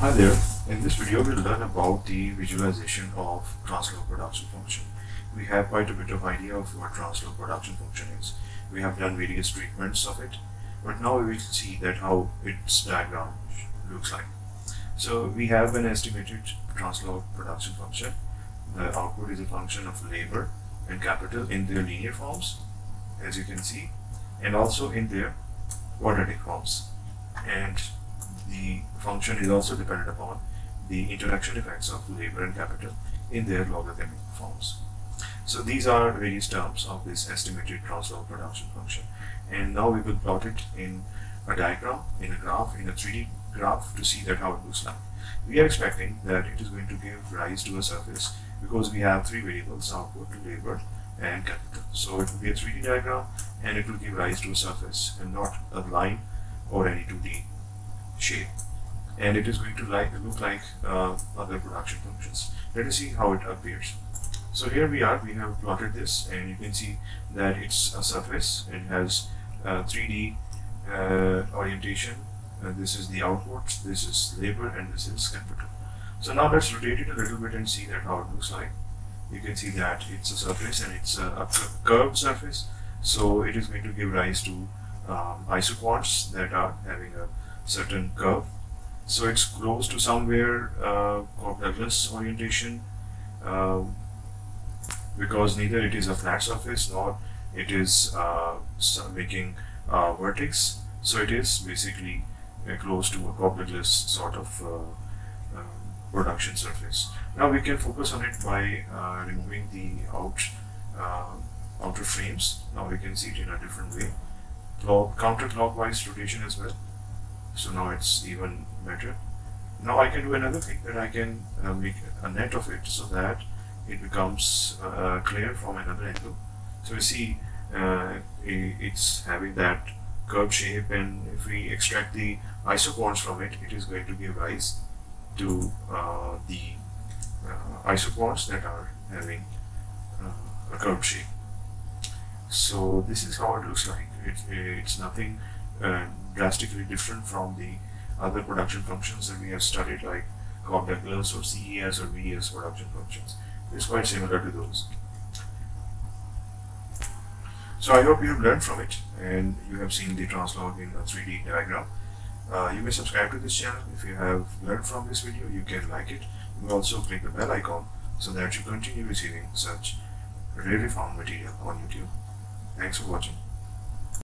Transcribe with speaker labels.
Speaker 1: Hi there, in this video we'll learn about the visualization of translog production function. We have quite a bit of idea of what translog production function is. We have done various treatments of it, but now we will see that how its diagram looks like. So we have an estimated translog production function. The output is a function of labor and capital in their linear forms, as you can see, and also in their quadratic forms. And the function is also dependent upon the interaction effects of labor and capital in their logarithmic forms. So these are various terms of this estimated translog production function. And now we will plot it in a diagram, in a graph, in a 3D graph to see that how it looks like. We are expecting that it is going to give rise to a surface because we have three variables, output, labor, and capital. So it will be a 3D diagram and it will give rise to a surface and not a line or any 2D shape and it is going to like look like uh, other production functions. Let us see how it appears. So here we are, we have plotted this and you can see that it's a surface, it has uh, 3D uh, orientation, this is the output, this is labor and this is capital. So now let's rotate it a little bit and see that how it looks like. You can see that it's a surface and it's a, a curved surface, so it is going to give rise to um, isoquants that are having a certain curve. So it's close to somewhere uh, Cobb-Douglas orientation uh, because neither it is a flat surface nor it is uh, making a vertex. So it is basically uh, close to a Cobb-Douglas sort of uh, um, production surface. Now we can focus on it by uh, removing the out outer frames. Now we can see it in a different way. Clock, Counterclockwise rotation as well so now it's even better. Now I can do another thing that I can uh, make a net of it so that it becomes uh, clear from another angle. So you see uh, it's having that curved shape and if we extract the isoquants from it it is going to give rise to uh, the uh, isoquants that are having uh, a curved shape. So this is how it looks like. It, it's nothing drastically different from the other production functions that we have studied like Cobb-Douglas or CES or VES production functions. It's quite similar to those. So I hope you have learned from it and you have seen the translog in a 3D diagram. Uh, you may subscribe to this channel. If you have learned from this video, you can like it. You may also click the bell icon so that you continue receiving such rarely found material on YouTube. Thanks for watching.